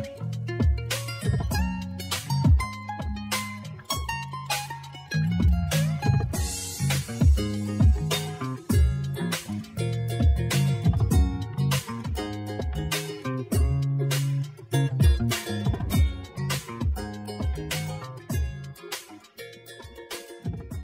Bye.